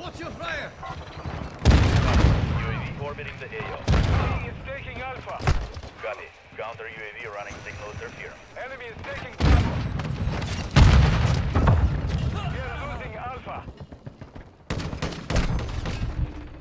Watch your fire! UAV orbiting the AO. Enemy is taking Alpha. Copy. Counter UAV running signal interference. Enemy is taking Bravo. We are losing Alpha.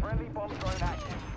Friendly bomb drone active.